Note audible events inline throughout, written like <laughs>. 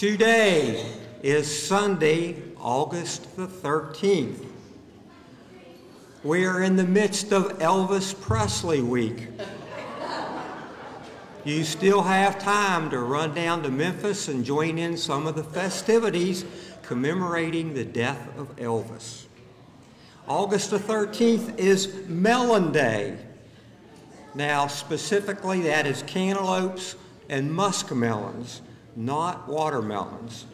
Today is Sunday, August the 13th. We are in the midst of Elvis Presley week. You still have time to run down to Memphis and join in some of the festivities commemorating the death of Elvis. August the 13th is Melon Day. Now, specifically, that is cantaloupes and muskmelons, not watermelons.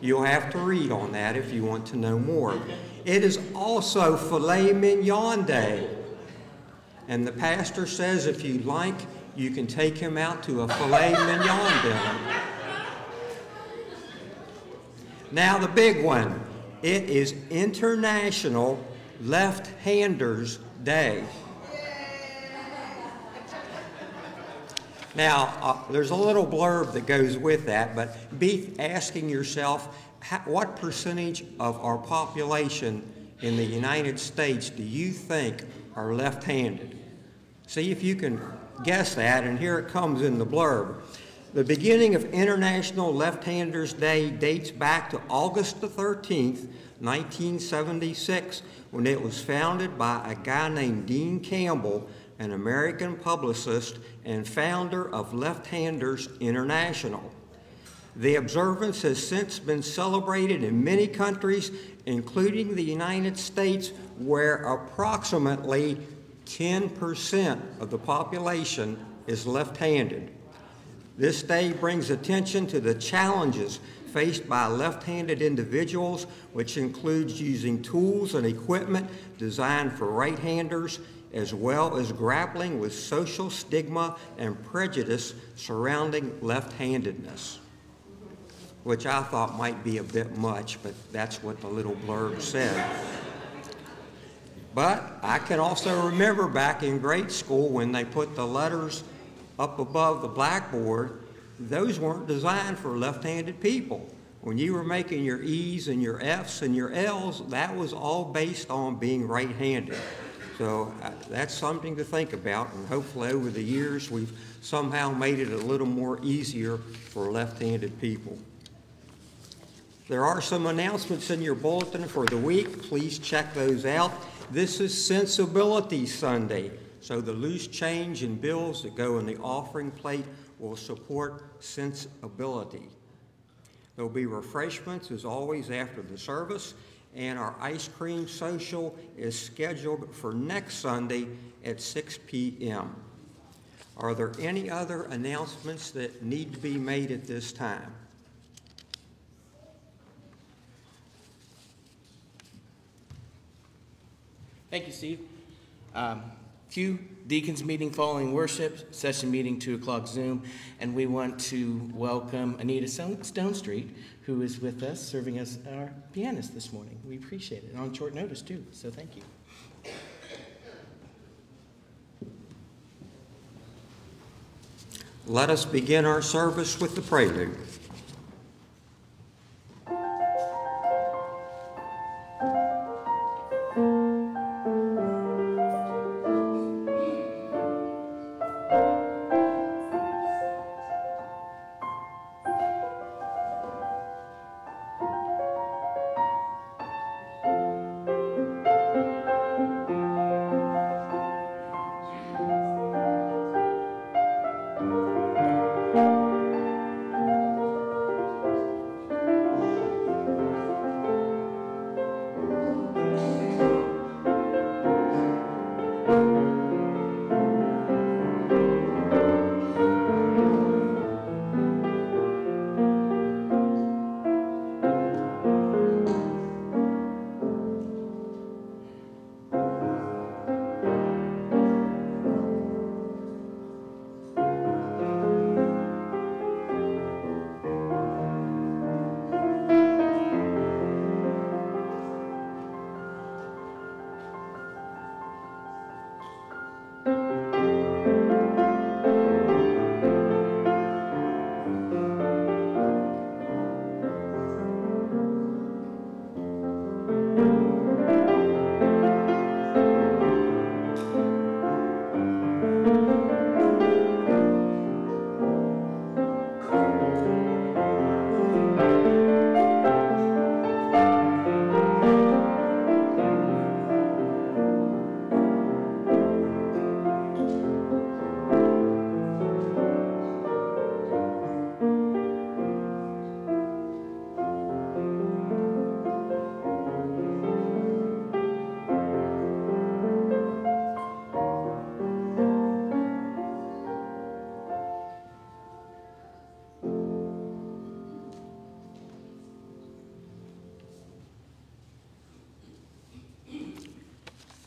You'll have to read on that if you want to know more. It is also filet mignon day. And the pastor says if you like, you can take him out to a filet mignon dinner. Now, the big one it is International Left Handers Day. Now, uh, there's a little blurb that goes with that, but be asking yourself how, what percentage of our population in the United States do you think are left handed? See if you can guess that, and here it comes in the blurb. The beginning of International Left-Handers Day dates back to August the 13th, 1976, when it was founded by a guy named Dean Campbell, an American publicist and founder of Left-Handers International. The observance has since been celebrated in many countries, including the United States, where approximately 10% of the population is left-handed. This day brings attention to the challenges faced by left-handed individuals, which includes using tools and equipment designed for right-handers, as well as grappling with social stigma and prejudice surrounding left-handedness, which I thought might be a bit much, but that's what the little blurb said. But I can also remember back in grade school when they put the letters up above the blackboard, those weren't designed for left-handed people. When you were making your E's and your F's and your L's, that was all based on being right-handed. So uh, that's something to think about, and hopefully over the years we've somehow made it a little more easier for left-handed people. There are some announcements in your bulletin for the week. Please check those out. This is Sensibility Sunday, so the loose change and bills that go in the offering plate will support sensibility. There'll be refreshments as always after the service, and our ice cream social is scheduled for next Sunday at 6 p.m. Are there any other announcements that need to be made at this time? Thank you, Steve. Um, few deacons meeting following worship, session meeting 2 o'clock Zoom, and we want to welcome Anita Stonestreet, who is with us, serving as our pianist this morning. We appreciate it, on short notice too, so thank you. Let us begin our service with the prelude.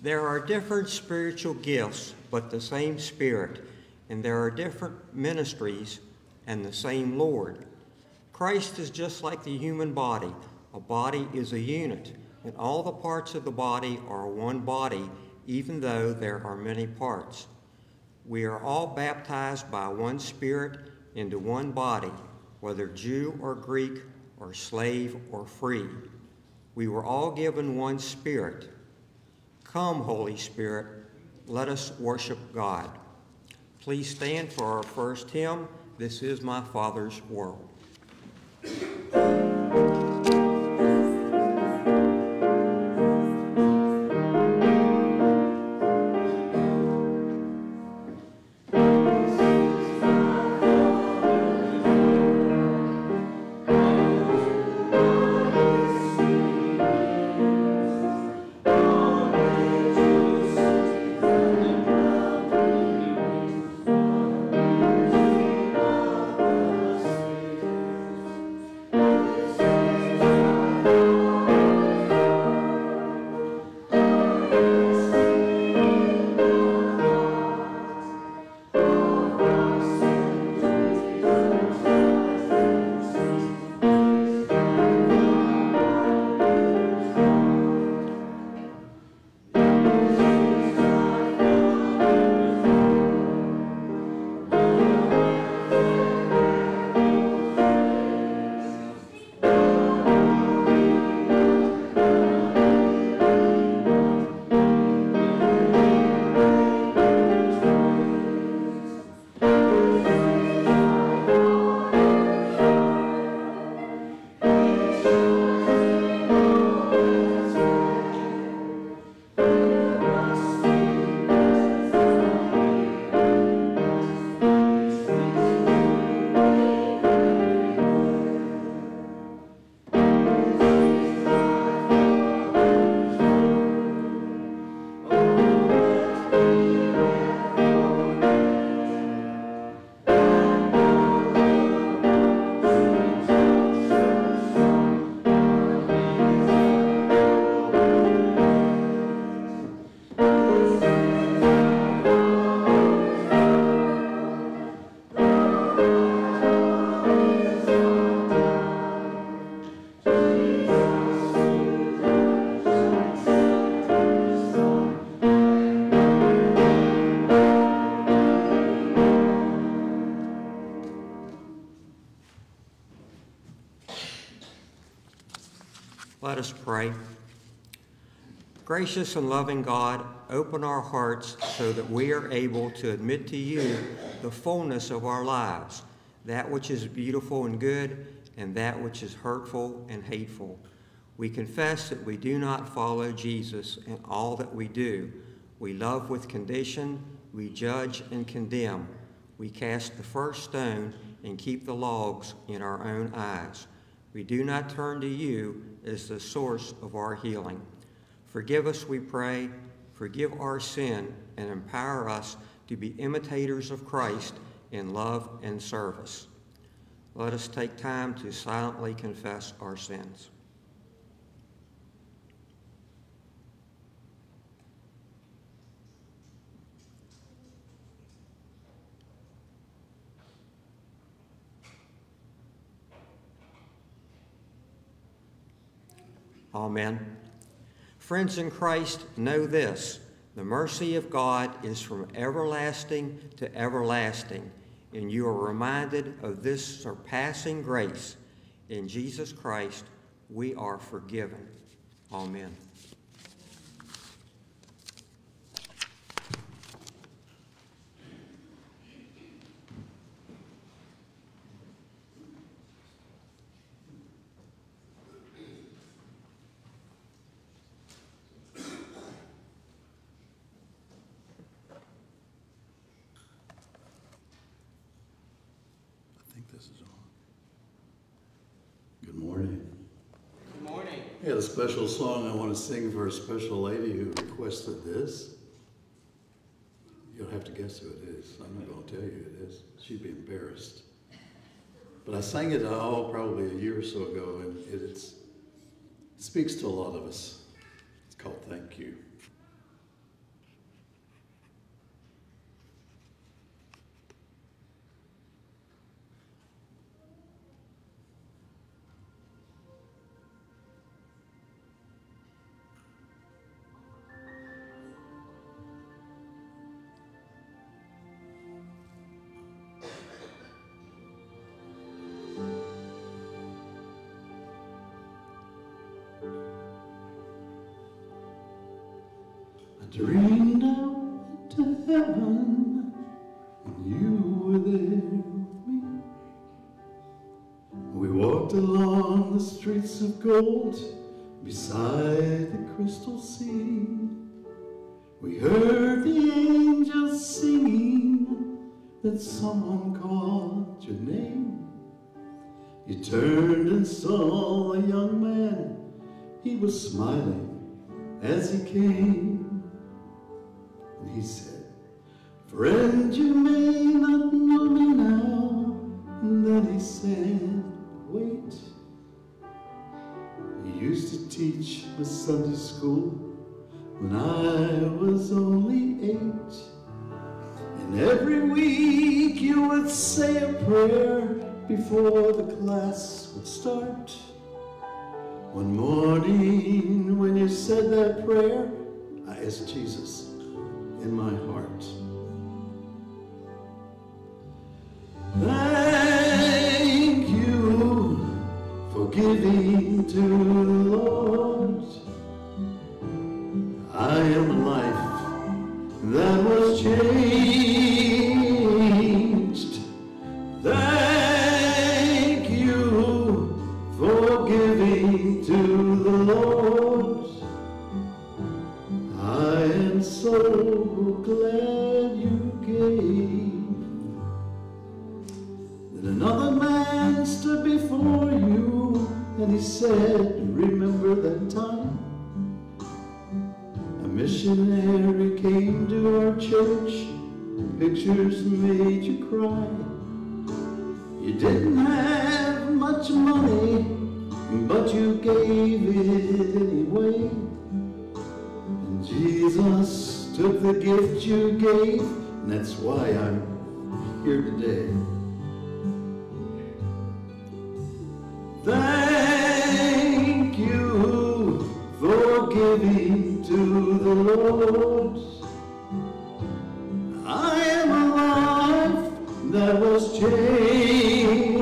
There are different spiritual gifts, but the same Spirit, and there are different ministries and the same Lord. Christ is just like the human body. A body is a unit, and all the parts of the body are one body, even though there are many parts. We are all baptized by one Spirit into one body, whether Jew or Greek, or slave or free. We were all given one Spirit. Come, Holy Spirit, let us worship God. Please stand for our first hymn, This is My Father's World. Pray. Gracious and loving God, open our hearts so that we are able to admit to you the fullness of our lives, that which is beautiful and good, and that which is hurtful and hateful. We confess that we do not follow Jesus in all that we do. We love with condition, we judge and condemn. We cast the first stone and keep the logs in our own eyes. We do not turn to you as the source of our healing. Forgive us, we pray. Forgive our sin and empower us to be imitators of Christ in love and service. Let us take time to silently confess our sins. Amen. Friends in Christ, know this the mercy of God is from everlasting to everlasting, and you are reminded of this surpassing grace. In Jesus Christ, we are forgiven. Amen. I think this is on. Good morning. Good A special song I want to sing for a special lady who requested this. You'll have to guess who it is. I'm not going to tell you who it is. She'd be embarrassed. But I sang it, oh, probably a year or so ago, and it speaks to a lot of us. It's called Thank You. Dreamed I to heaven and you were there with me. We walked along the streets of gold beside the crystal sea. We heard the angels singing that someone called your name. You turned and saw a young man, he was smiling as he came. He said, Friend, you may not know me now. And then he said, Wait. He used to teach the Sunday school when I was only eight. And every week you would say a prayer before the class would start. One morning when you said that prayer, I asked Jesus in my heart. Thank you for giving to the Lord. I am life that was changed. He said, Remember that time? A missionary came to our church, pictures made you cry. You didn't have much money, but you gave it anyway. And Jesus took the gift you gave, and that's why I'm here today. The Lord. I am a life that was changed.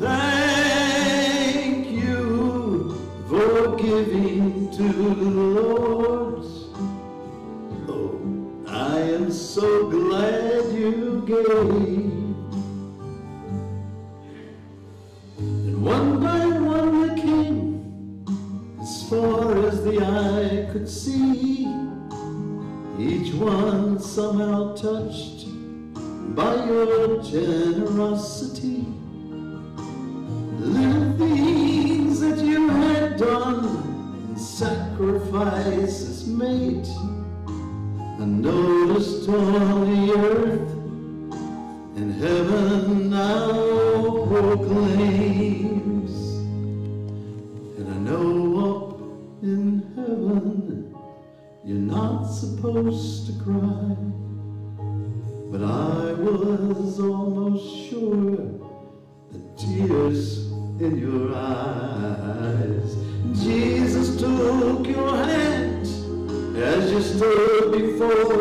Thank you for giving to the Lord. Oh, I am so glad you gave. See. Each one somehow touched by your generosity. The little things that you had done and sacrifices made. I noticed on the earth and heaven now proclaims. You're not supposed to cry. But I was almost sure the tears in your eyes. Jesus took your hand as you stood before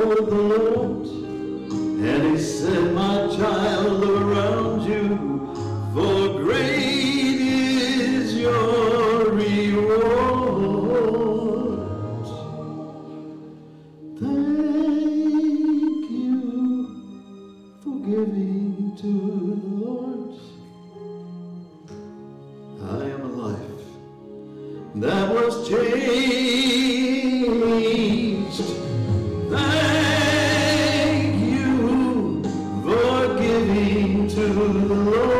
to the.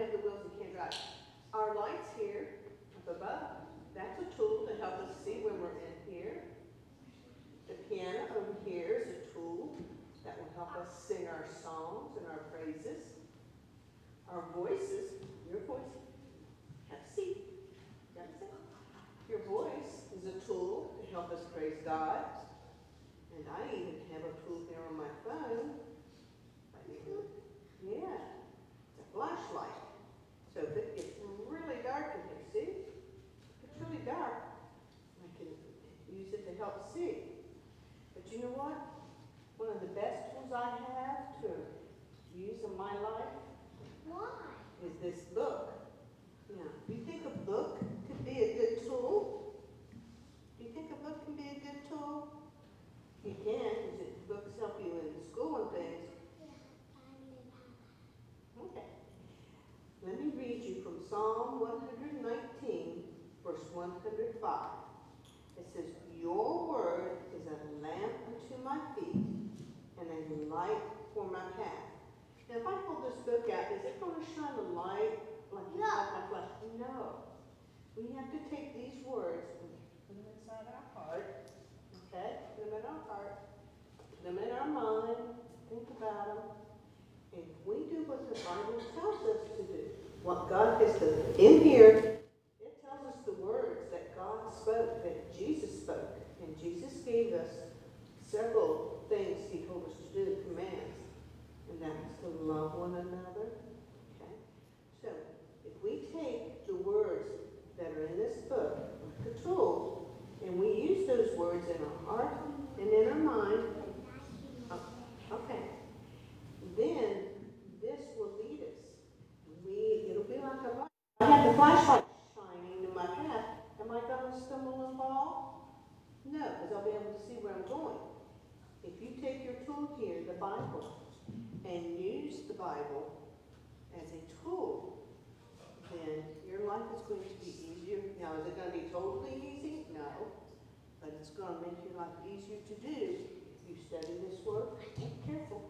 Have the wheels, you can't drive. Our lights here, up above, that's a tool to help us see when we're in here. The piano over here is a tool that will help us sing our songs and our praises. Our voices, your voice, have a seat. Your voice is a tool to help us praise God. And I even have a tool here on my phone. Yeah, it's a flashlight. So if it gets really dark in here, see? If it's really dark, I can use it to help see. But you know what? One of the best tools I have to use in my life Why? is this book. Now, do you think a book could be a good tool? Do you think a book can be a good tool? You can, because books help you in school and things. Okay. Let me read you from Psalm 119, verse 105. It says, Your word is a lamp unto my feet and a light for my path. Now, if I hold this book out, is it going to shine a light like No. my flesh? No. We have to take these words and put them inside our heart. Okay? Put them in our heart. Put them in our mind. Think about them. If we do what the Bible tells us to do, what God has done in here, it tells us the words that God spoke, that Jesus spoke. And Jesus gave us several things he told us to do, commands. And that's to love one another. Okay? So, if we take the words that are in this book, like a tool, and we use those words in our heart and in our mind, oh, okay, then this will lead us. We, it'll be like a light. I have the flashlight shining in my path. Am I going to stumble and fall? No, because I'll be able to see where I'm going. If you take your tool here, the Bible, and use the Bible as a tool, then your life is going to be easier. Now, is it going to be totally easy? But it's going to make your life easier to do if you study this word. Be careful.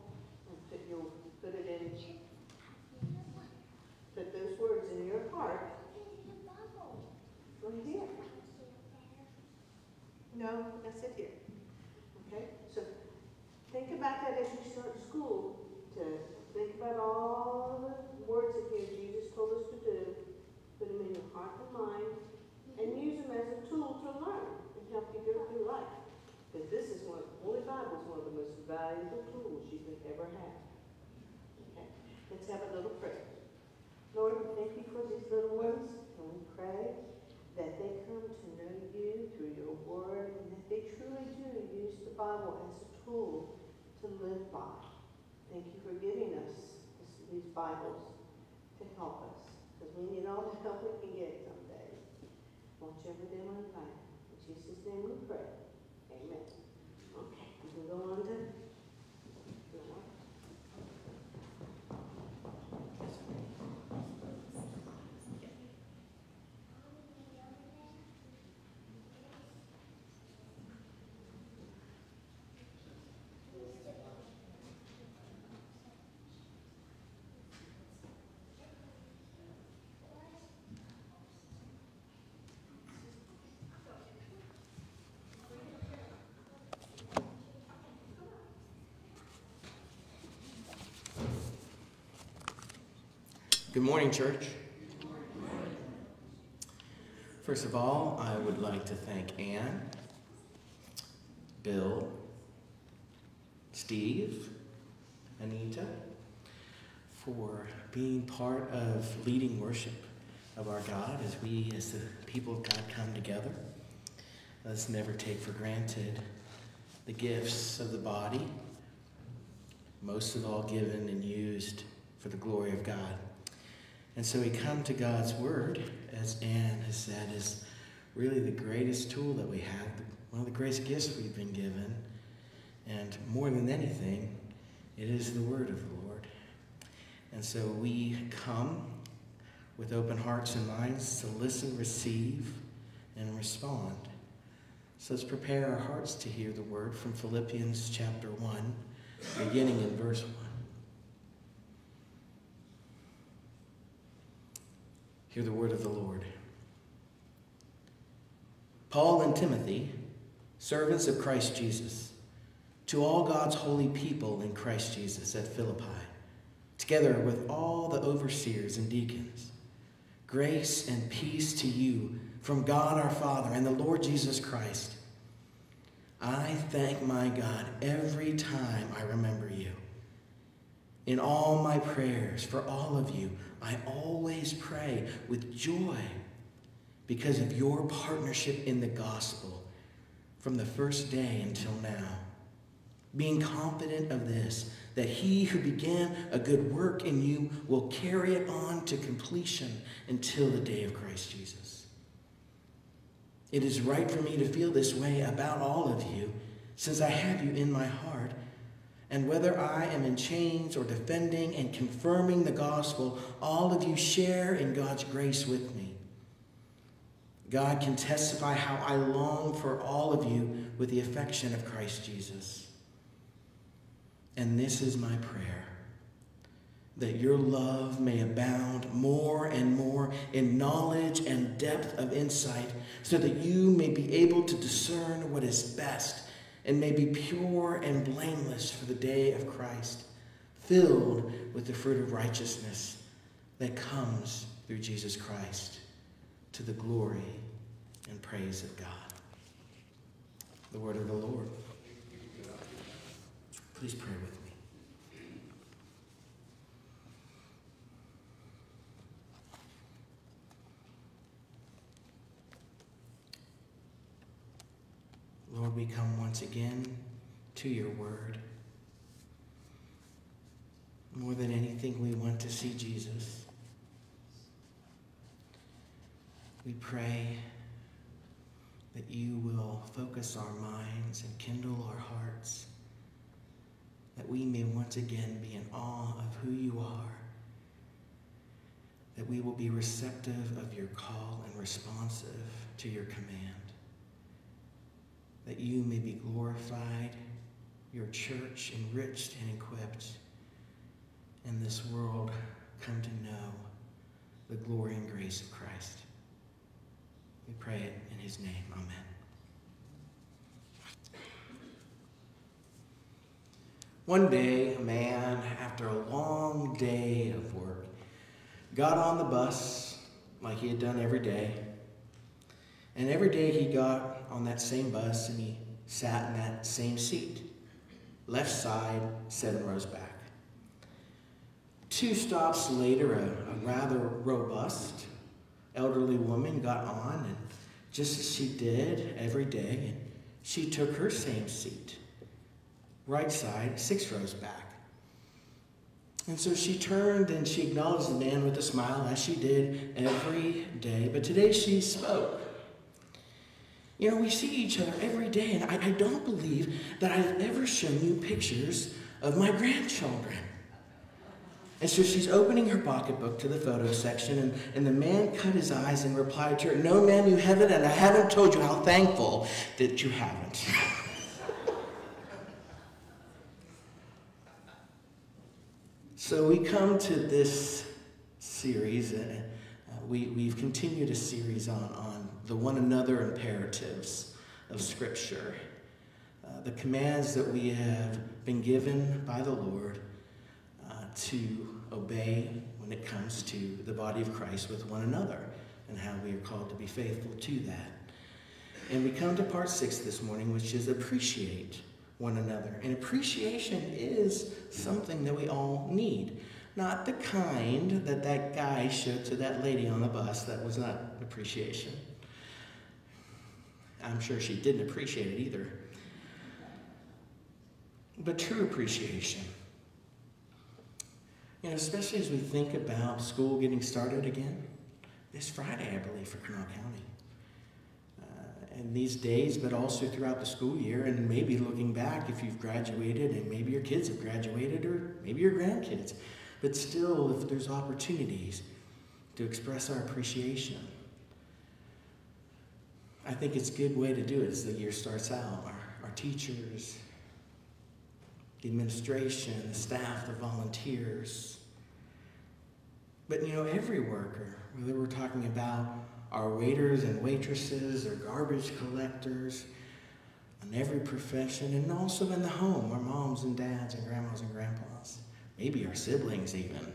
And put, you'll put it in, put those words in your heart right here. No, that's it here. Okay? So think about that as you start school, to think about all the words that here Jesus told us to do, put them in your heart and mind, and use them as a tool to learn and help you get through life. Because this is one, Holy Bible is one of the most valuable tools you could ever have. Okay? Let's have a little prayer. Lord, we thank you for these little ones, and we pray that they come to know you through your word, and that they truly do use the Bible as a tool to live by. Thank you for giving us this- these Bibles to help us, because we need all the help we can get. Watch over them on high. In Jesus' name we pray. Amen. Okay, we can go on to. Good morning, church. First of all, I would like to thank Ann, Bill, Steve, Anita for being part of leading worship of our God as we, as the people of God, come together. Let's never take for granted the gifts of the body, most of all given and used for the glory of God. And so we come to God's Word, as Anne has said, is really the greatest tool that we have, one of the greatest gifts we've been given. And more than anything, it is the word of the Lord. And so we come with open hearts and minds to listen, receive, and respond. So let's prepare our hearts to hear the word from Philippians chapter 1, beginning in verse 1. Hear the word of the Lord. Paul and Timothy, servants of Christ Jesus, to all God's holy people in Christ Jesus at Philippi, together with all the overseers and deacons, grace and peace to you from God our Father and the Lord Jesus Christ. I thank my God every time I remember you. In all my prayers for all of you, I always pray with joy because of your partnership in the gospel from the first day until now. Being confident of this, that he who began a good work in you will carry it on to completion until the day of Christ Jesus. It is right for me to feel this way about all of you, since I have you in my heart and whether I am in chains or defending and confirming the gospel, all of you share in God's grace with me. God can testify how I long for all of you with the affection of Christ Jesus. And this is my prayer that your love may abound more and more in knowledge and depth of insight, so that you may be able to discern what is best and may be pure and blameless for the day of Christ, filled with the fruit of righteousness that comes through Jesus Christ to the glory and praise of God. The word of the Lord. Please pray with me. Lord, we come once again to your word. More than anything, we want to see Jesus. We pray that you will focus our minds and kindle our hearts, that we may once again be in awe of who you are, that we will be receptive of your call and responsive to your command that you may be glorified, your church enriched and equipped, and this world come to know the glory and grace of Christ. We pray it in his name. Amen. One day, a man, after a long day of work, got on the bus like he had done every day. And every day he got on that same bus and he sat in that same seat, left side, seven rows back. Two stops later, a, a rather robust elderly woman got on, and just as she did every day, she took her same seat, right side, six rows back. And so she turned and she acknowledged the man with a smile, as she did every day. But today she spoke. You know, we see each other every day, and I, I don't believe that I've ever shown you pictures of my grandchildren. And so she's opening her pocketbook to the photo section, and, and the man cut his eyes and replied to her, No, ma'am, you haven't, and I haven't told you how thankful that you haven't. <laughs> so we come to this series. Uh, uh, we, we've continued a series on, on the one another imperatives of Scripture, uh, the commands that we have been given by the Lord uh, to obey when it comes to the body of Christ with one another and how we are called to be faithful to that. And we come to part six this morning, which is appreciate one another. And appreciation is something that we all need. Not the kind that that guy showed to that lady on the bus. That was not appreciation. I'm sure she didn't appreciate it either. But true appreciation. You know, especially as we think about school getting started again, this Friday, I believe, for Kanawha County. Uh, and these days, but also throughout the school year, and maybe looking back if you've graduated, and maybe your kids have graduated, or maybe your grandkids. But still, if there's opportunities to express our appreciation, I think it's a good way to do it as the year starts out. Our, our teachers, the administration, the staff, the volunteers. But you know, every worker, whether we're talking about our waiters and waitresses or garbage collectors, in every profession, and also in the home, our moms and dads and grandmas and grandpas, maybe our siblings even.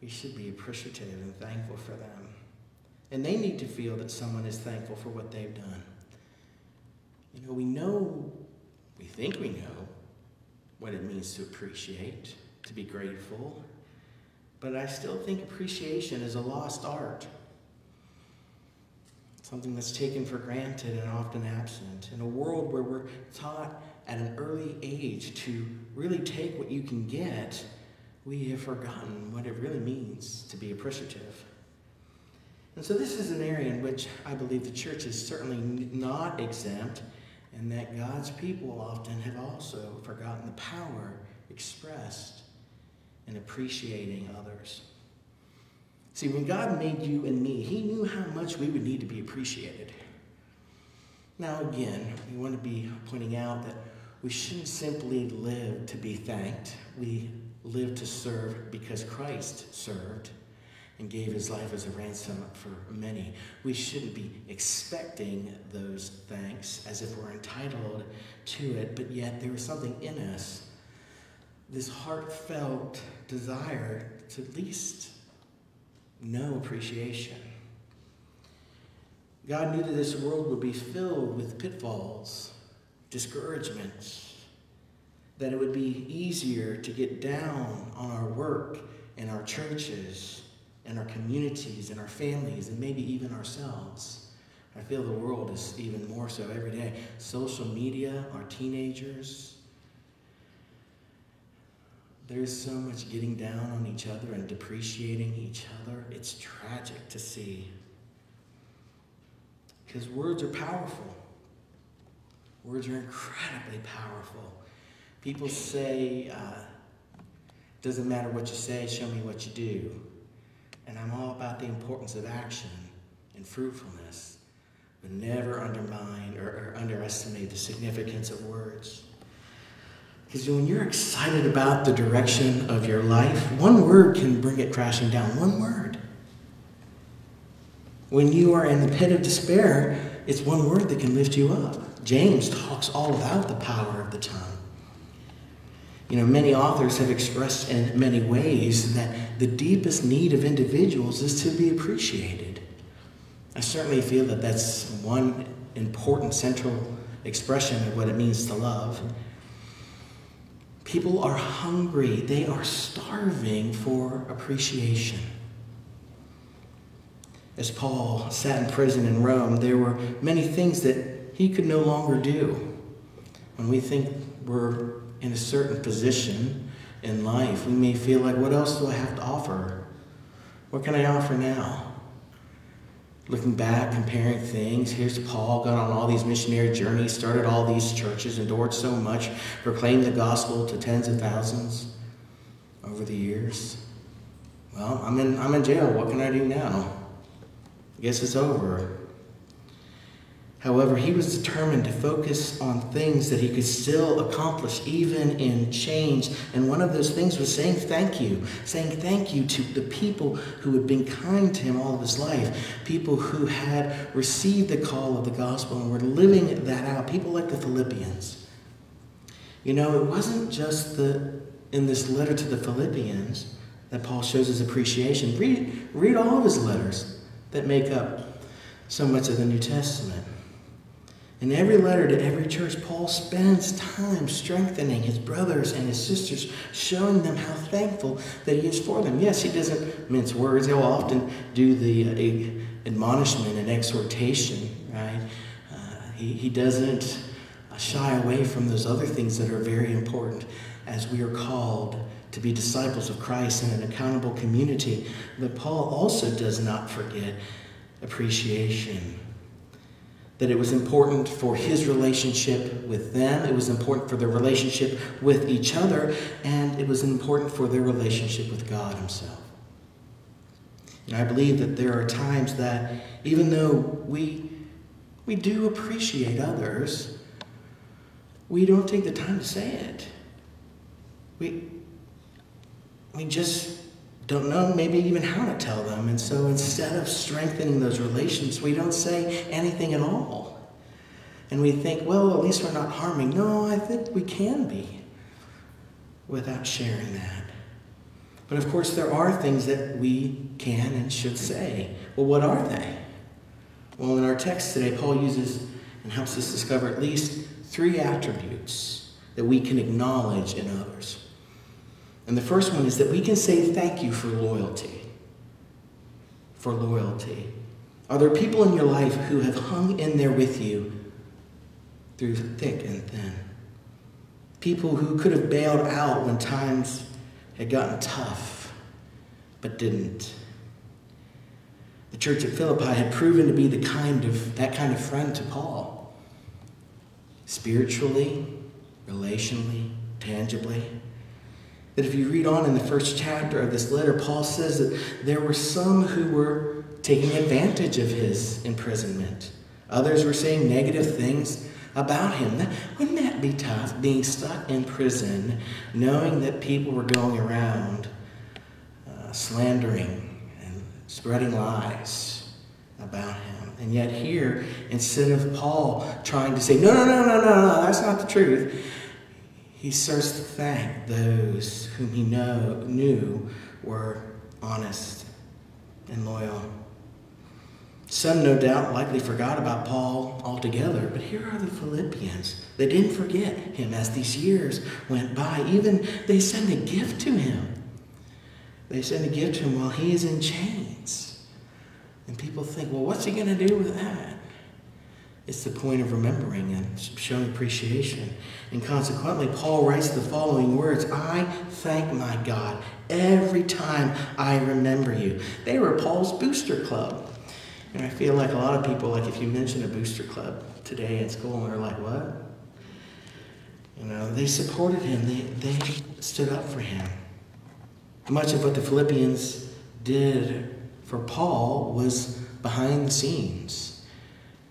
We should be appreciative and thankful for them. And they need to feel that someone is thankful for what they've done. You know, we know, we think we know what it means to appreciate, to be grateful, but I still think appreciation is a lost art. Something that's taken for granted and often absent. In a world where we're taught at an early age to really take what you can get, we have forgotten what it really means to be appreciative. And so, this is an area in which I believe the church is certainly not exempt, and that God's people often have also forgotten the power expressed in appreciating others. See, when God made you and me, He knew how much we would need to be appreciated. Now, again, we want to be pointing out that we shouldn't simply live to be thanked. We live to serve because Christ served and gave his life as a ransom for many. We shouldn't be expecting those thanks as if we're entitled to it, but yet there is something in us, this heartfelt desire to at least know appreciation. God knew that this world would be filled with pitfalls, discouragements, that it would be easier to get down on our work and our churches and our communities and our families and maybe even ourselves. I feel the world is even more so every day. Social media, our teenagers, there's so much getting down on each other and depreciating each other. It's tragic to see. Because words are powerful. Words are incredibly powerful. People say, uh, doesn't matter what you say, show me what you do. And I'm all about the importance of action and fruitfulness, but never undermine or, or underestimate the significance of words. Because when you're excited about the direction of your life, one word can bring it crashing down. One word. When you are in the pit of despair, it's one word that can lift you up. James talks all about the power of the tongue. You know, many authors have expressed in many ways that the deepest need of individuals is to be appreciated. I certainly feel that that's one important central expression of what it means to love. People are hungry, they are starving for appreciation. As Paul sat in prison in Rome, there were many things that he could no longer do. When we think we're in a certain position in life, we may feel like, what else do I have to offer? What can I offer now? looking back, comparing things. Here's Paul, got on all these missionary journeys, started all these churches, endured so much, proclaimed the gospel to tens of thousands over the years. Well, I'm in, I'm in jail. What can I do now? I guess it's over. However, he was determined to focus on things that he could still accomplish even in change. And one of those things was saying thank you, saying thank you to the people who had been kind to him all of his life, people who had received the call of the gospel and were living that out, people like the Philippians. You know, it wasn't just the in this letter to the Philippians that Paul shows his appreciation. Read, read all of his letters that make up so much of the New Testament. In every letter to every church, Paul spends time strengthening his brothers and his sisters, showing them how thankful that he is for them. Yes, he doesn't mince words. He'll often do the uh, admonishment and exhortation, right? Uh, he, he doesn't shy away from those other things that are very important as we are called to be disciples of Christ in an accountable community. But Paul also does not forget appreciation that it was important for his relationship with them, it was important for their relationship with each other, and it was important for their relationship with God Himself. And I believe that there are times that even though we, we do appreciate others, we don't take the time to say it. We, we just don't know maybe even how to tell them. And so instead of strengthening those relations, we don't say anything at all. And we think, well, at least we're not harming. No, I think we can be without sharing that. But of course, there are things that we can and should say. Well, what are they? Well, in our text today, Paul uses and helps us discover at least three attributes that we can acknowledge in others. And the first one is that we can say thank you for loyalty. For loyalty. Are there people in your life who have hung in there with you through thick and thin? People who could have bailed out when times had gotten tough, but didn't. The church at Philippi had proven to be the kind of that kind of friend to Paul. Spiritually, relationally, tangibly. That if you read on in the first chapter of this letter, Paul says that there were some who were taking advantage of his imprisonment. Others were saying negative things about him. Wouldn't that be tough, being stuck in prison, knowing that people were going around uh, slandering and spreading lies about him? And yet, here, instead of Paul trying to say, no, no, no, no, no, no, that's not the truth, he starts to thank those whom he know, knew were honest and loyal. Some, no doubt, likely forgot about Paul altogether, but here are the Philippians. They didn't forget him as these years went by. Even they send a gift to him. They send a gift to him while he is in chains. And people think, well, what's he going to do with that? It's the point of remembering and showing appreciation. And consequently, Paul writes the following words I thank my God every time I remember you. They were Paul's booster club. And I feel like a lot of people, like if you mention a booster club today at school, they're like, what? You know, they supported him, they, they stood up for him. Much of what the Philippians did for Paul was behind the scenes.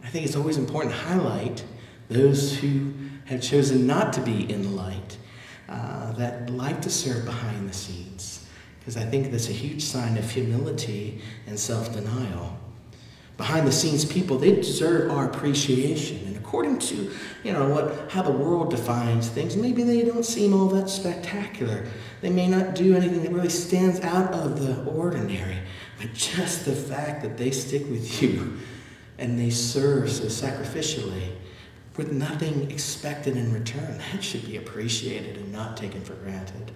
I think it's always important to highlight those who have chosen not to be in light, uh, that like to serve behind the scenes, because I think that's a huge sign of humility and self denial. Behind the scenes people, they deserve our appreciation. And according to, you know, what how the world defines things, maybe they don't seem all that spectacular. They may not do anything that really stands out of the ordinary. But just the fact that they stick with you and they serve so sacrificially with nothing expected in return, that should be appreciated and not taken for granted.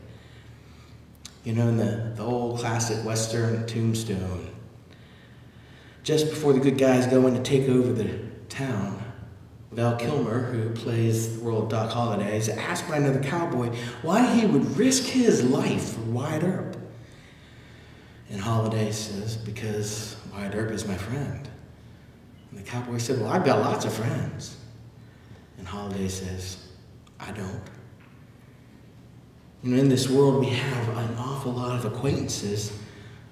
You know, in the, the old classic Western tombstone, just before the good guys go in to take over the town, Val Kilmer, who plays the role of Doc Holliday, is asked by another cowboy why he would risk his life for Wyatt Earp. And Holliday says, because Wyatt Earp is my friend. And the cowboy said, well, I've got lots of friends. And Holliday says, I don't. You know, in this world, we have an awful lot of acquaintances,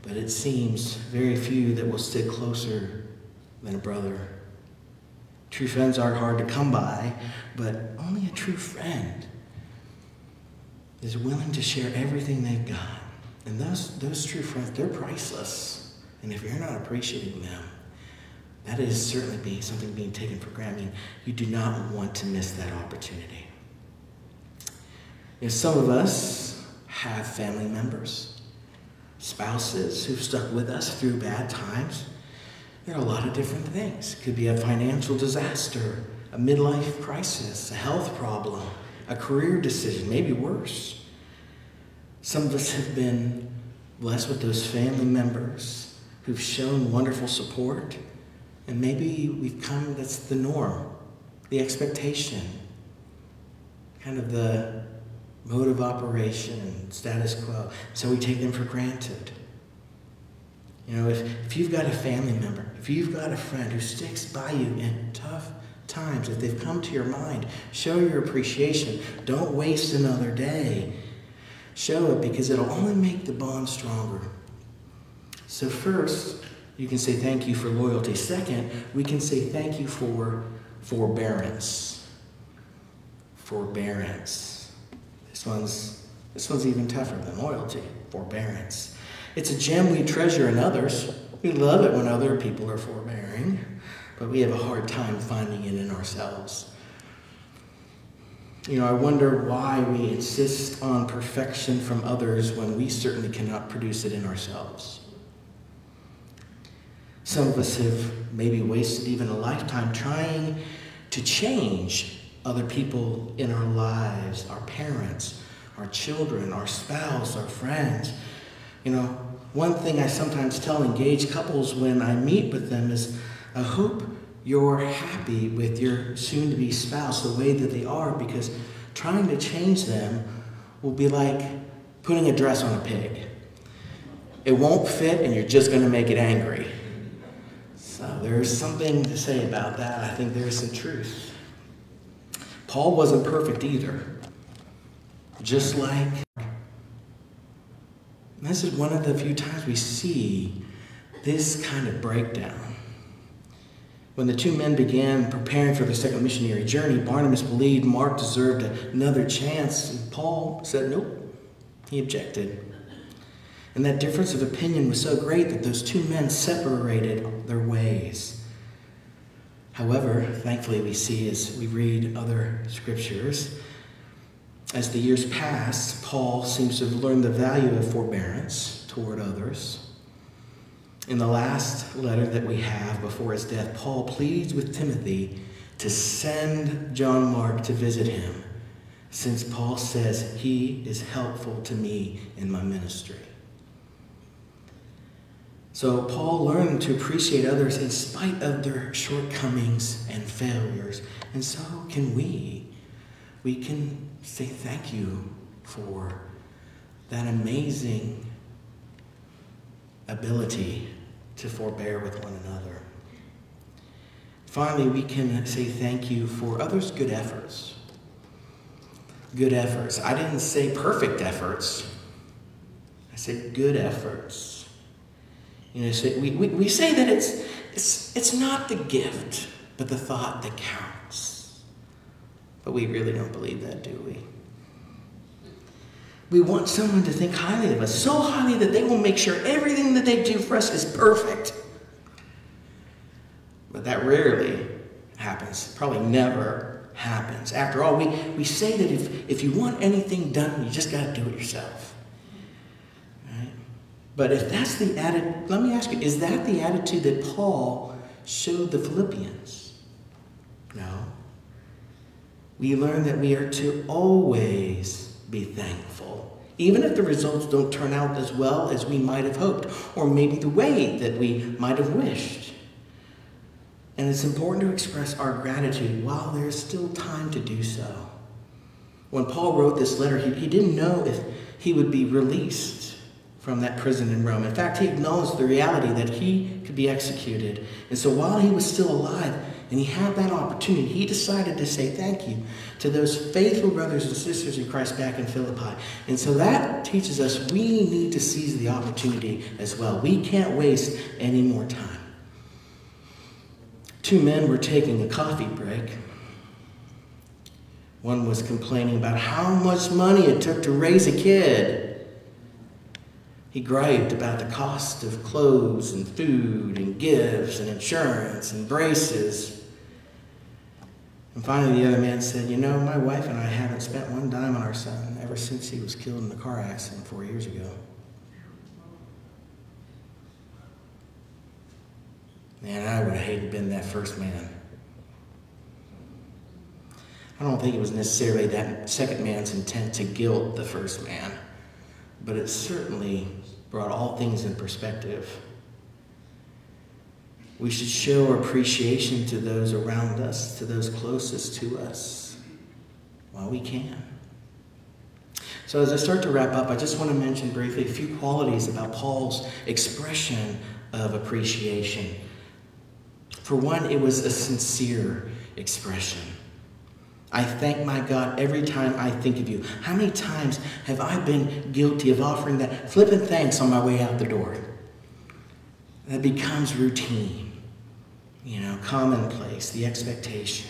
but it seems very few that will stick closer than a brother. True friends are hard to come by, but only a true friend is willing to share everything they've got. And those, those true friends, they're priceless. And if you're not appreciating them, that is certainly being something being taken for granted. You do not want to miss that opportunity. You know, some of us have family members, spouses who've stuck with us through bad times. There are a lot of different things. It could be a financial disaster, a midlife crisis, a health problem, a career decision, maybe worse. Some of us have been blessed with those family members who've shown wonderful support, and maybe we've come, that's the norm, the expectation, kind of the mode of operation and status quo. So we take them for granted. You know, if, if you've got a family member, if you've got a friend who sticks by you in tough times, if they've come to your mind, show your appreciation. Don't waste another day. Show it because it'll only make the bond stronger. So, first, you can say thank you for loyalty. Second, we can say thank you for forbearance. Forbearance. This one's, this one's even tougher than loyalty. Forbearance. It's a gem we treasure in others. We love it when other people are forbearing, but we have a hard time finding it in ourselves. You know, I wonder why we insist on perfection from others when we certainly cannot produce it in ourselves. Some of us have maybe wasted even a lifetime trying to change other people in our lives, our parents, our children, our spouse, our friends. You know, one thing I sometimes tell engaged couples when I meet with them is I hope you're happy with your soon to be spouse the way that they are because trying to change them will be like putting a dress on a pig. It won't fit and you're just going to make it angry. So there's something to say about that. I think there's some truth. Paul wasn't perfect either. Just like this is one of the few times we see this kind of breakdown. When the two men began preparing for the second missionary journey, Barnabas believed Mark deserved another chance, and Paul said nope. He objected. And that difference of opinion was so great that those two men separated their ways. However, thankfully, we see as we read other scriptures, as the years pass, Paul seems to have learned the value of forbearance toward others. In the last letter that we have before his death, Paul pleads with Timothy to send John Mark to visit him, since Paul says he is helpful to me in my ministry. So Paul learned to appreciate others in spite of their shortcomings and failures. And so can we. We can say thank you for that amazing ability to forbear with one another. Finally, we can say thank you for others' good efforts. Good efforts. I didn't say perfect efforts. I said good efforts. You know, so we, we, we say that it's, it's, it's not the gift, but the thought that counts. But we really don't believe that, do we? We want someone to think highly of us, so highly that they will make sure everything that they do for us is perfect. But that rarely happens, probably never happens. After all, we, we say that if, if you want anything done, you just got to do it yourself. But if that's the attitude, let me ask you, is that the attitude that Paul showed the Philippians? No. We learn that we are to always be thankful, even if the results don't turn out as well as we might have hoped, or maybe the way that we might have wished. And it's important to express our gratitude while there's still time to do so. When Paul wrote this letter, he, he didn't know if he would be released from that prison in Rome. In fact, he acknowledged the reality that he could be executed. And so while he was still alive and he had that opportunity, he decided to say thank you to those faithful brothers and sisters in Christ back in Philippi. And so that teaches us we need to seize the opportunity as well. We can't waste any more time. Two men were taking a coffee break. One was complaining about how much money it took to raise a kid. He griped about the cost of clothes and food and gifts and insurance and braces. And finally, the other man said, You know, my wife and I haven't spent one dime on our son ever since he was killed in a car accident four years ago. Man, I would have hated been that first man. I don't think it was necessarily that second man's intent to guilt the first man, but it certainly brought all things in perspective. We should show appreciation to those around us, to those closest to us, while we can. So, as I start to wrap up, I just want to mention briefly a few qualities about Paul's expression of appreciation. For one, it was a sincere expression. I thank my God every time I think of you. How many times have I been guilty of offering that flippant thanks on my way out the door? That becomes routine, you know, commonplace, the expectation.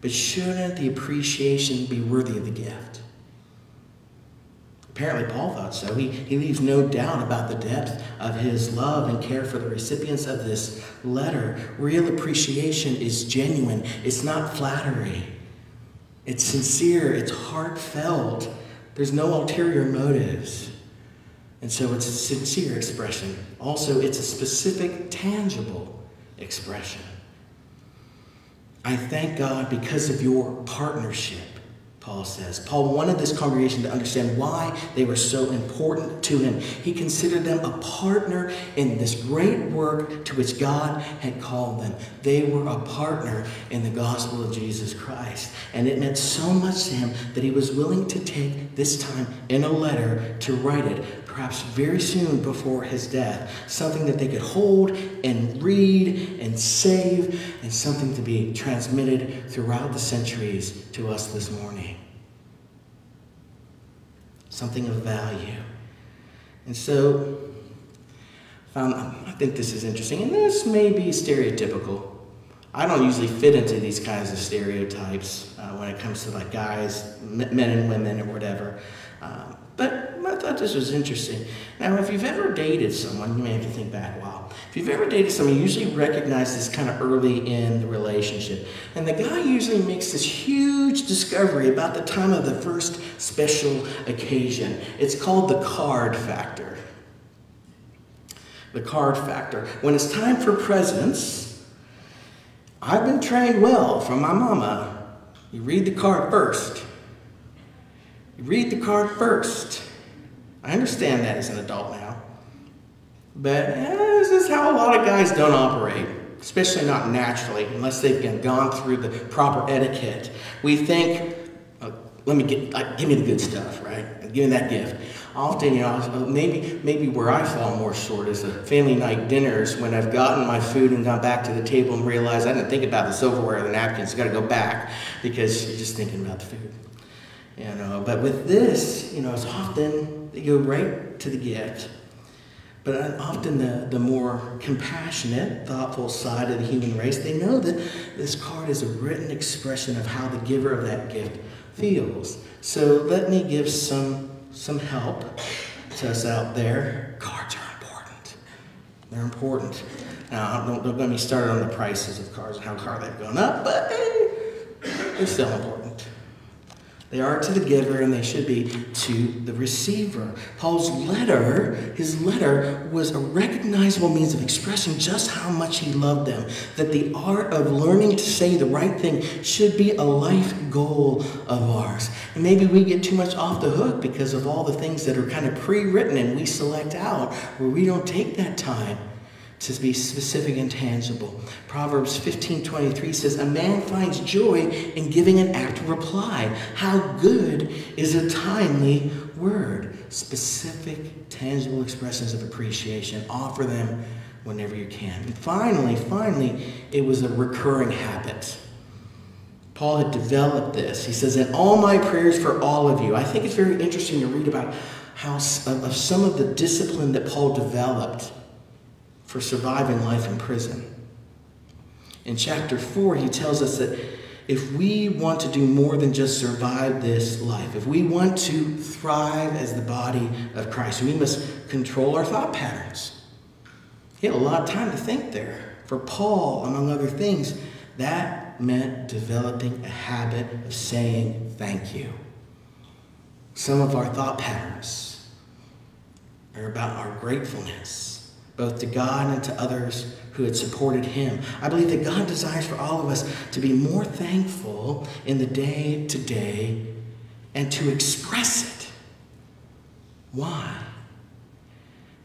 But shouldn't the appreciation be worthy of the gift? Apparently, Paul thought so. He, he leaves no doubt about the depth of his love and care for the recipients of this letter. Real appreciation is genuine, it's not flattery. It's sincere, it's heartfelt. There's no ulterior motives. And so it's a sincere expression. Also, it's a specific, tangible expression. I thank God because of your partnership, Paul says. Paul wanted this congregation to understand why they were so important to him. He considered them a partner in this great work to which God had called them. They were a partner in the gospel of Jesus Christ. And it meant so much to him that he was willing to take this time in a letter to write it perhaps very soon before his death, something that they could hold and read and save, and something to be transmitted throughout the centuries to us this morning. Something of value. And so, um, I think this is interesting, and this may be stereotypical. I don't usually fit into these kinds of stereotypes uh, when it comes to like guys, men and women, or whatever. Um, but thought this was interesting. Now, if you've ever dated someone, you may have to think back a while. If you've ever dated someone, you usually recognize this kind of early in the relationship. And the guy usually makes this huge discovery about the time of the first special occasion. It's called the card factor. The card factor. When it's time for presents, I've been trained well from my mama. You read the card first. You read the card first. I understand that as an adult now. But eh, this is how a lot of guys don't operate, especially not naturally, unless they've gone through the proper etiquette. We think, uh, let me get, give me the good stuff, right? Give me that gift. Often, you know, maybe maybe where I fall more short is the family night dinners when I've gotten my food and gone back to the table and realized I didn't think about the silverware or the napkins. You got to go back because you're just thinking about the food. You know, but with this, you know, it's often they go right to the gift. But often the, the more compassionate, thoughtful side of the human race, they know that this card is a written expression of how the giver of that gift feels. So let me give some, some help to us out there. Cards are important. They're important. Now, don't, don't me started on the prices of cards and how car they've gone up, but eh, they're still important. They are to the giver and they should be to the receiver. Paul's letter, his letter, was a recognizable means of expressing just how much he loved them. That the art of learning to say the right thing should be a life goal of ours. And maybe we get too much off the hook because of all the things that are kind of pre written and we select out where we don't take that time to be specific and tangible. Proverbs 15:23 says, "A man finds joy in giving an apt reply." How good is a timely word? Specific, tangible expressions of appreciation. Offer them whenever you can. And finally, finally, it was a recurring habit. Paul had developed this. He says, "In all my prayers for all of you." I think it's very interesting to read about how of some of the discipline that Paul developed for surviving life in prison. In chapter 4, he tells us that if we want to do more than just survive this life, if we want to thrive as the body of Christ, we must control our thought patterns. He had a lot of time to think there. For Paul, among other things, that meant developing a habit of saying thank you. Some of our thought patterns are about our gratefulness both to God and to others who had supported him. I believe that God desires for all of us to be more thankful in the day to day and to express it. Why?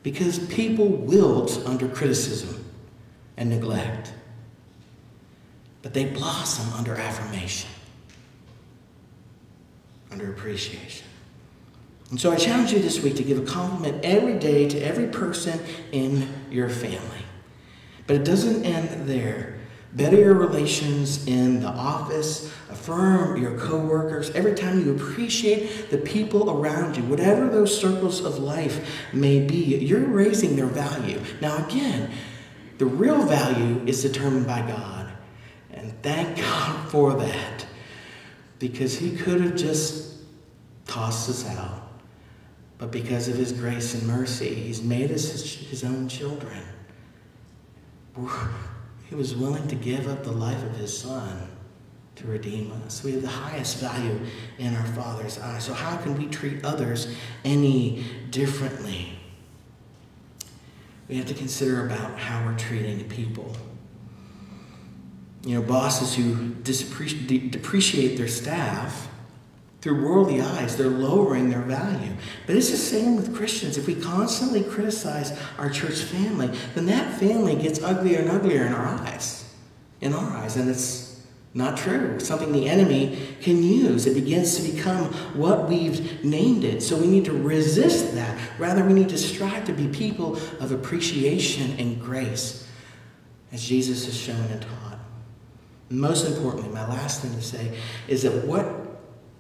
Because people wilt under criticism and neglect, but they blossom under affirmation, under appreciation. And so I challenge you this week to give a compliment every day to every person in your family. But it doesn't end there. Better your relations in the office, affirm your coworkers. Every time you appreciate the people around you, whatever those circles of life may be, you're raising their value. Now, again, the real value is determined by God. And thank <laughs> God for that. Because He could have just tossed us out. But because of His grace and mercy, He's made us His, his own children. He was willing to give up the life of His Son to redeem us. We have the highest value in our Father's eyes. So, how can we treat others any differently? We have to consider about how we're treating people. You know, bosses who depreciate their staff through worldly eyes, they're lowering their value. But it's the same with Christians. If we constantly criticize our church family, then that family gets uglier and uglier in our eyes. In our eyes. And it's not true. Something the enemy can use. It begins to become what we've named it. So we need to resist that. Rather, we need to strive to be people of appreciation and grace, as Jesus has shown and taught. Most importantly, my last thing to say is that what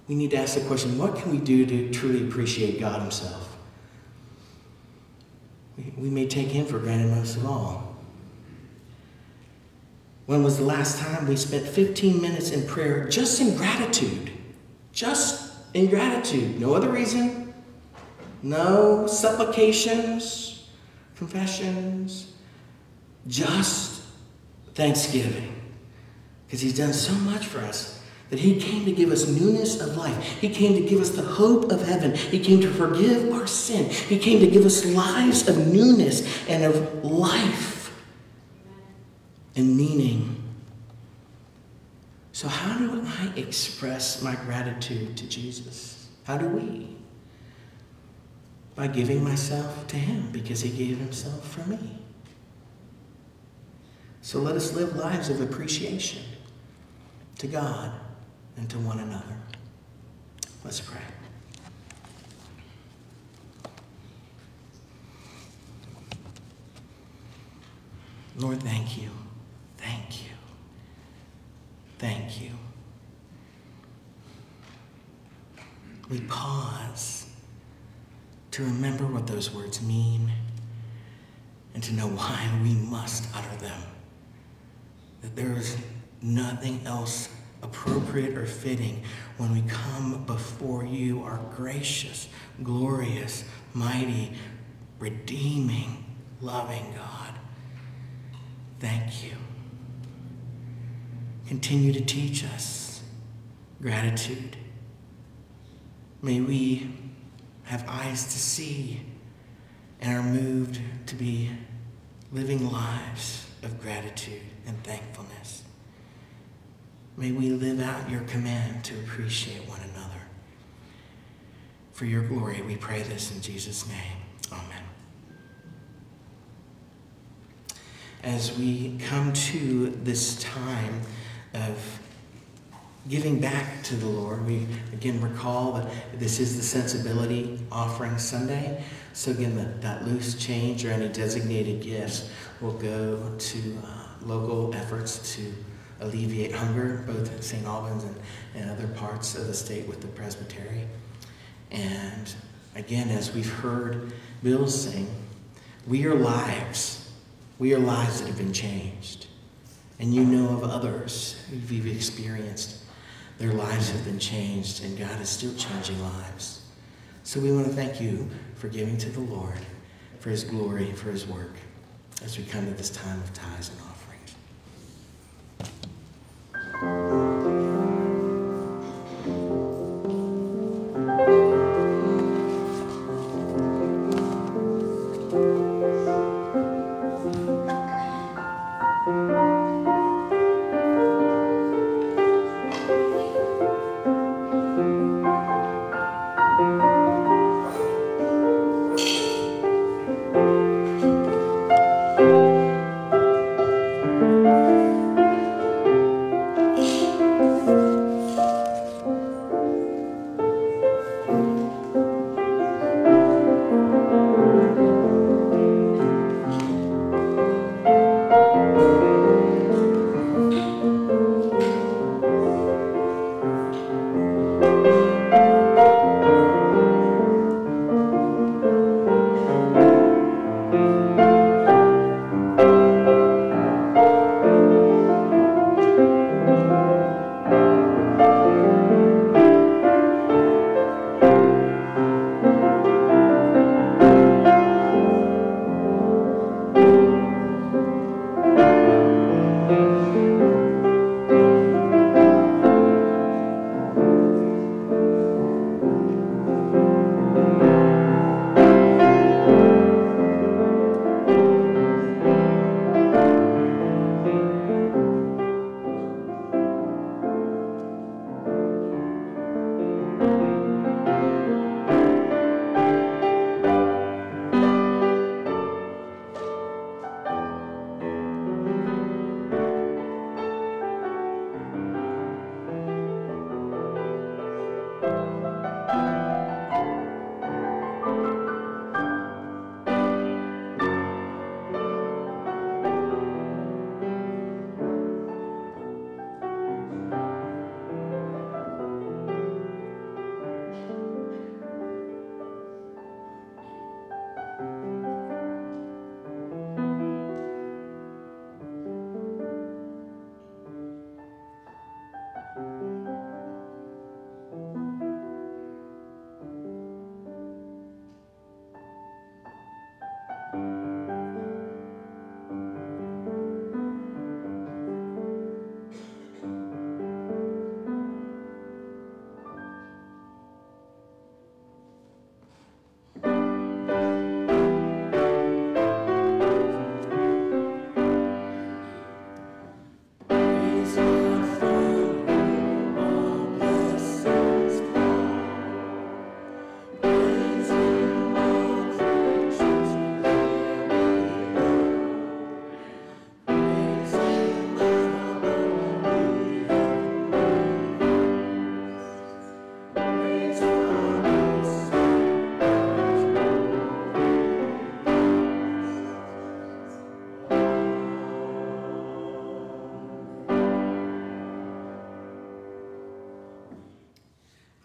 we need to ask the question what can we do to truly appreciate God Himself? We, we may take Him for granted most of all. When was the last time we spent 15 minutes in prayer just in gratitude? Just in gratitude. No other reason. No supplications, confessions. Just thanksgiving. Because He's done so much for us that he came to give us newness of life. He came to give us the hope of heaven. He came to forgive our sin. He came to give us lives of newness and of life and meaning. So, how do I express my gratitude to Jesus? How do we? By giving myself to him because he gave himself for me. So let us live lives of appreciation to God and to one another. Let's pray. Lord, thank you. Thank you. Thank you. We pause to remember what those words mean and to know why we must utter them. That there is nothing else appropriate or fitting when we come before you, our gracious, glorious, mighty, redeeming, loving God. Thank you. Continue to teach us gratitude. May we have eyes to see and are moved to be living lives of gratitude and thankfulness. May we live out your command to appreciate one another. For your glory, we pray this in Jesus' name. Amen. As we come to this time of giving back to the Lord, we again recall that this is the sensibility offering Sunday. So again, that, that loose change or any designated gifts will go to uh, local efforts to alleviate hunger, both St. Albans and, and other parts of the state with the presbytery. And again, as we've heard Bill sing, we are lives. We are lives that have been changed. And you know of others who you've experienced. Their lives have been changed, and God is still changing lives. So we want to thank you for giving to the Lord, for his glory, for his work, as we come to this time of tithes and Thank you.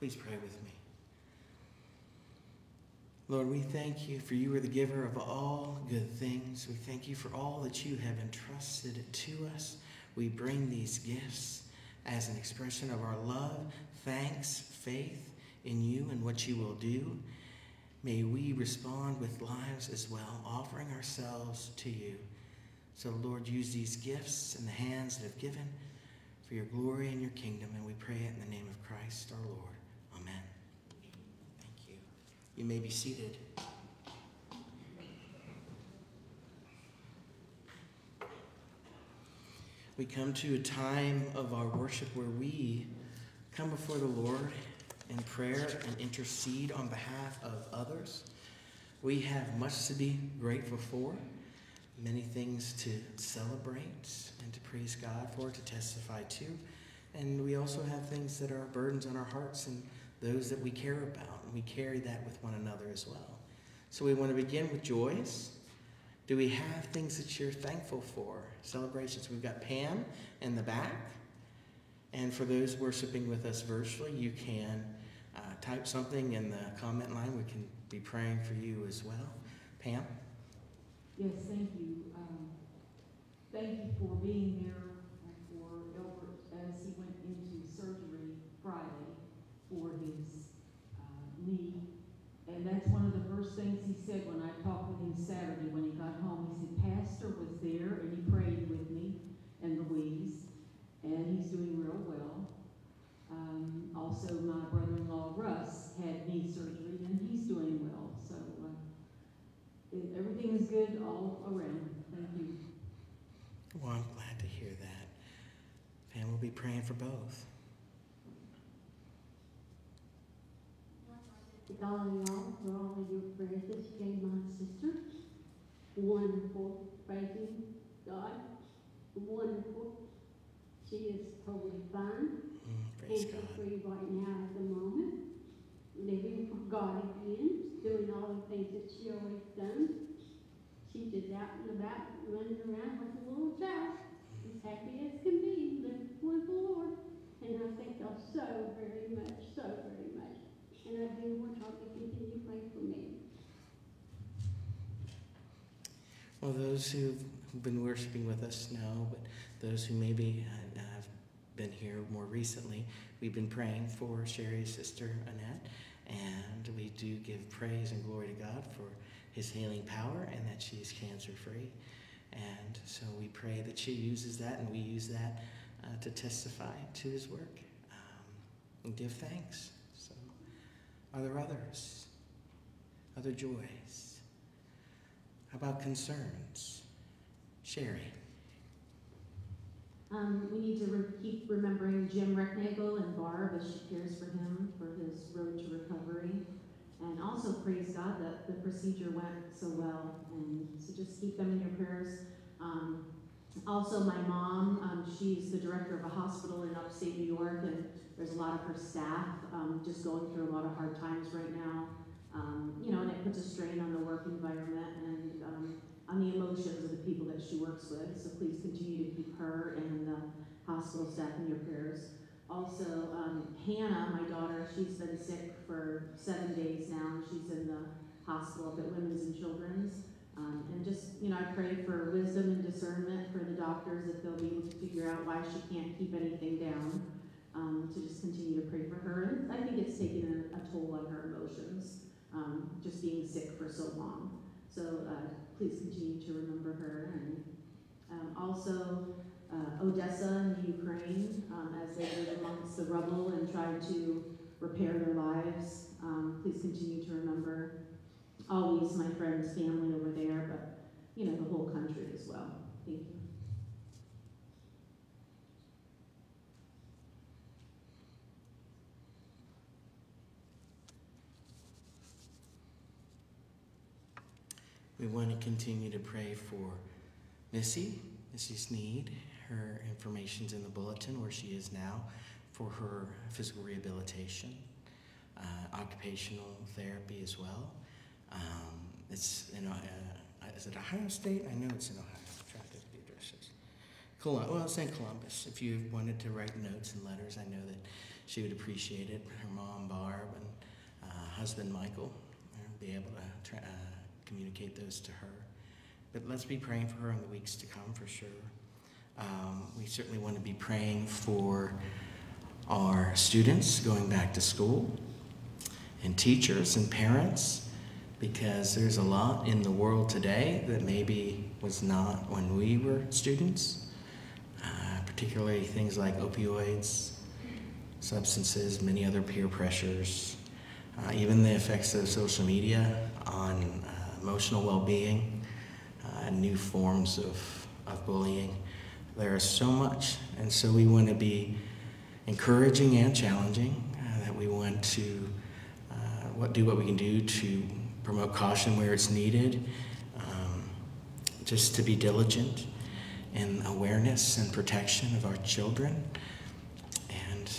Please pray with me. Lord, we thank you for you are the giver of all good things. We thank you for all that you have entrusted to us. We bring these gifts as an expression of our love, thanks, faith in you and what you will do. May we respond with lives as well, offering ourselves to you. So, Lord, use these gifts and the hands that have given for your glory and your kingdom, and we pray it in the name of Christ our Lord. You may be seated. We come to a time of our worship where we come before the Lord in prayer and intercede on behalf of others. We have much to be grateful for, many things to celebrate and to praise God for, to testify to. And we also have things that are burdens on our hearts and those that we care about. We carry that with one another as well. So we want to begin with joys. Do we have things that you're thankful for? Celebrations. We've got Pam in the back. And for those worshiping with us virtually, you can uh, type something in the comment line. We can be praying for you as well. Pam? Yes, thank you. Um, thank you for being there for Albert as he went into surgery Friday for his uh, knee. And that's one of the first things he said when I talked with him Saturday when he got home. He said, Pastor was there and he prayed with me and Louise, and he's doing real well. Um, also, my brother-in-law Russ had knee surgery and he's doing well. So uh, everything is good all around. Thank you. Well, I'm glad to hear that. Pam will be praying for both. All of y'all for all of your prayers. This came my sister. Wonderful, praising God. Wonderful. She is totally fine. Mm, praise God. free right now at the moment. Living for God again, doing all the things that she always done. She's just out and about, running around like a little child, as happy as can be, living for the Lord. And I thank y'all so very much, so very much. And I do want to continue to pray for me. Well, those who've been worshiping with us know, but those who maybe have been here more recently, we've been praying for Sherry's sister Annette, and we do give praise and glory to God for His healing power and that she is cancer free. And so we pray that she uses that, and we use that uh, to testify to His work um, and give thanks. Are there others? Other joys? How about concerns? Sherry. Um, we need to re- keep remembering Jim Recknagel and Barb as she cares for him for his road to recovery. And also praise God that the procedure went so well. And so just keep them in your prayers. Um, also, my mom, um, she's the director of a hospital in upstate New York, and there's a lot of her staff um, just going through a lot of hard times right now. Um, you know, and it puts a strain on the work environment and um, on the emotions of the people that she works with. So please continue to keep her and the hospital staff in your prayers. Also, um, Hannah, my daughter, she's been sick for seven days now. And she's in the hospital at Women's and Children's. Um, and just, you know, I pray for wisdom and discernment for the doctors that they'll be able to figure out why she can't keep anything down. Um, to just continue to pray for her. And I think it's taken a, a toll on her emotions, um, just being sick for so long. So uh, please continue to remember her. And um, also, uh, Odessa and Ukraine, um, as they live amongst the rubble and try to repair their lives. Um, please continue to remember always my friend's family over you know the whole country as well. Thank you. We want to continue to pray for Missy, Missy Sneed. Her information's in the bulletin where she is now for her physical rehabilitation, uh, occupational therapy as well. Um, it's in, uh, is it Ohio State? I know it's in Ohio. I'm trying to think of the addresses. Colum- well, St. Columbus. If you wanted to write notes and letters, I know that she would appreciate it. Her mom, Barb, and uh, husband, Michael, be able to uh, communicate those to her. But let's be praying for her in the weeks to come for sure. Um, we certainly want to be praying for our students going back to school and teachers and parents because there's a lot in the world today that maybe was not when we were students, uh, particularly things like opioids, substances, many other peer pressures, uh, even the effects of social media on uh, emotional well being, uh, new forms of, of bullying. There is so much, and so we want to be encouraging and challenging, uh, that we want to uh, what, do what we can do to promote caution where it's needed, um, just to be diligent in awareness and protection of our children and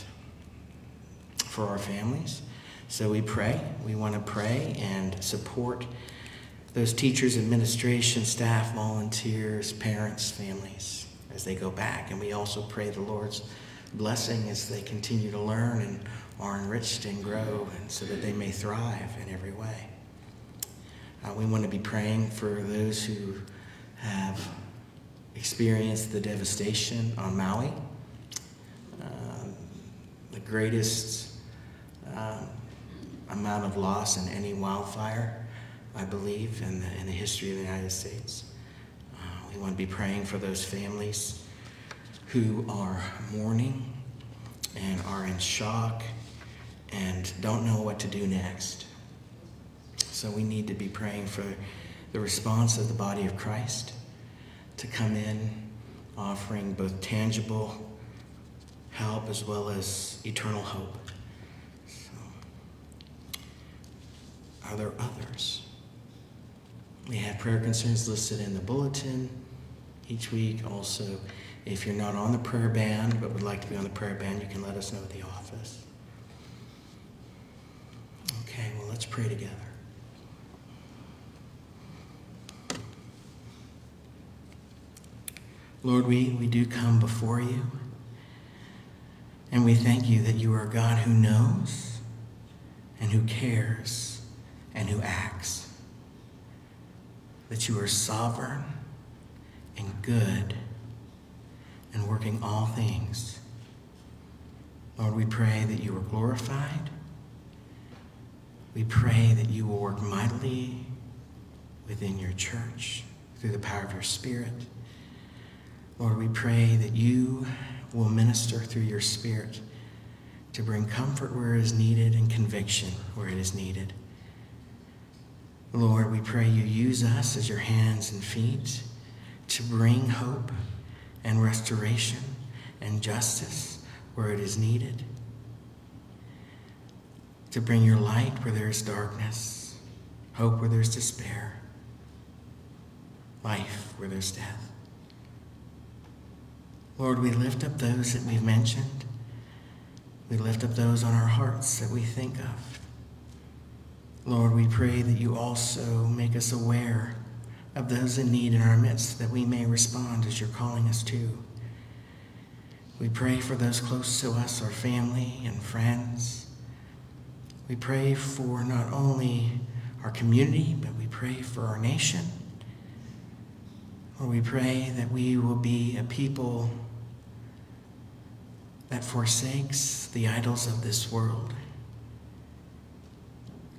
for our families. So we pray. We want to pray and support those teachers, administration, staff, volunteers, parents, families as they go back. And we also pray the Lord's blessing as they continue to learn and are enriched and grow, and so that they may thrive in every way. Uh, we want to be praying for those who have experienced the devastation on Maui, um, the greatest um, amount of loss in any wildfire, I believe, in the, in the history of the United States. Uh, we want to be praying for those families who are mourning and are in shock and don't know what to do next. So we need to be praying for the response of the body of Christ to come in, offering both tangible help as well as eternal hope. So, are there others? We have prayer concerns listed in the bulletin each week. Also, if you're not on the prayer band but would like to be on the prayer band, you can let us know at the office. Okay, well, let's pray together. Lord, we, we do come before you, and we thank you that you are a God who knows and who cares and who acts, that you are sovereign and good and working all things. Lord, we pray that you are glorified. We pray that you will work mightily within your church through the power of your Spirit. Lord, we pray that you will minister through your Spirit to bring comfort where it is needed and conviction where it is needed. Lord, we pray you use us as your hands and feet to bring hope and restoration and justice where it is needed, to bring your light where there is darkness, hope where there's despair, life where there's death. Lord, we lift up those that we've mentioned. We lift up those on our hearts that we think of. Lord, we pray that you also make us aware of those in need in our midst that we may respond as you're calling us to. We pray for those close to us, our family and friends. We pray for not only our community, but we pray for our nation. Lord, we pray that we will be a people that forsakes the idols of this world,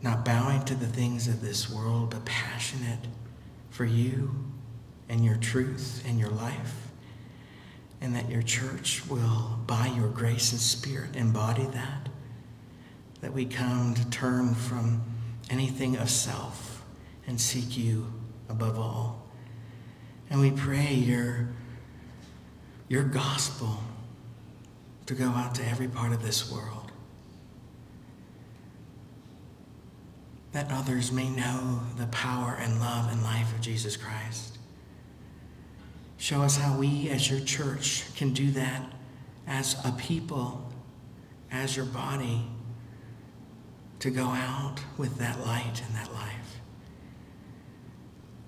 not bowing to the things of this world, but passionate for you and your truth and your life, and that your church will, by your grace and spirit, embody that, that we come to turn from anything of self and seek you above all. And we pray your, your gospel to go out to every part of this world. That others may know the power and love and life of Jesus Christ. Show us how we as your church can do that as a people, as your body, to go out with that light and that life.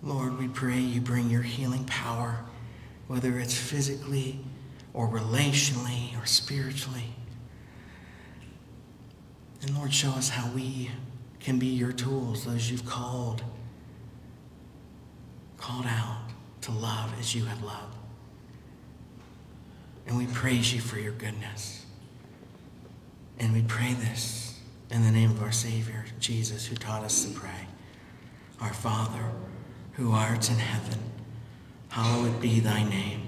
Lord, we pray you bring your healing power whether it's physically or relationally or spiritually. And Lord, show us how we can be your tools, those you've called, called out to love as you have loved. And we praise you for your goodness. And we pray this in the name of our Savior, Jesus, who taught us to pray. Our Father, who art in heaven, hallowed be thy name.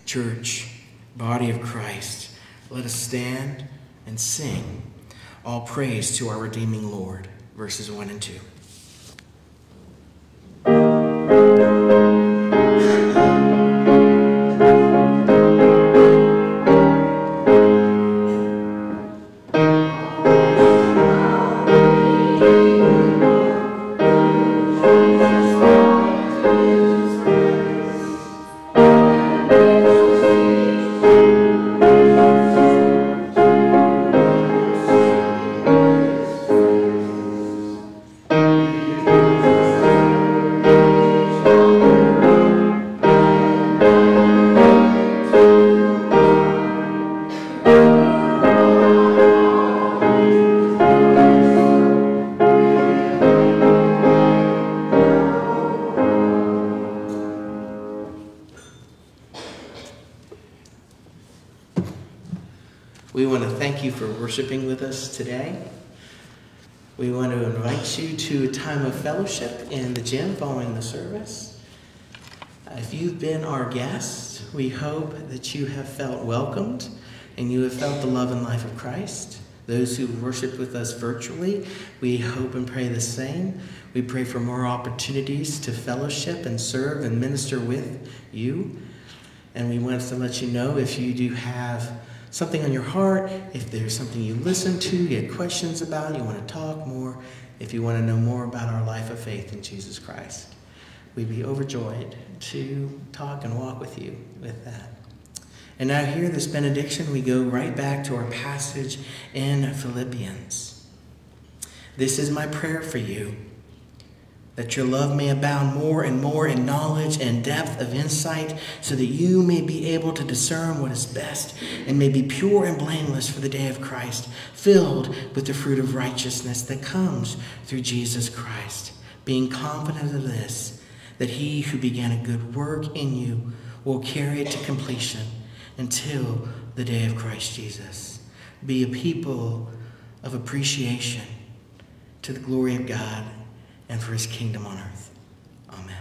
Church, body of Christ, let us stand and sing all praise to our redeeming Lord, verses 1 and 2. Fellowship in the gym following the service. Uh, if you've been our guest, we hope that you have felt welcomed and you have felt the love and life of Christ. Those who worshiped with us virtually, we hope and pray the same. We pray for more opportunities to fellowship and serve and minister with you. And we want to let you know if you do have something on your heart, if there's something you listen to, you have questions about, you want to talk more, if you want to know more about our life of faith in Jesus Christ. We'd be overjoyed to talk and walk with you with that. And now, here, this benediction, we go right back to our passage in Philippians. This is my prayer for you that your love may abound more and more in knowledge and depth of insight, so that you may be able to discern what is best and may be pure and blameless for the day of Christ, filled with the fruit of righteousness that comes through Jesus Christ, being confident of this, that he who began a good work in you will carry it to completion until the day of Christ Jesus. Be a people of appreciation to the glory of God and for his kingdom on earth. Amen.